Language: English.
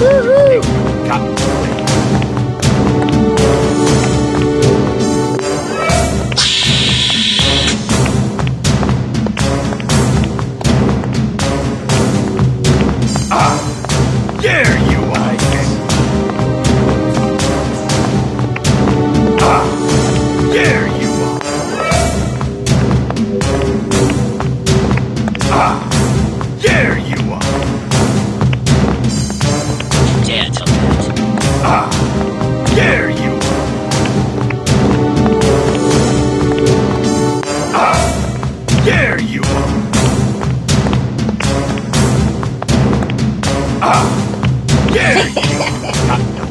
Woohoo! Cut. There you are! Dare. Ah, there you are! Ah, there you are! Ah, there you are!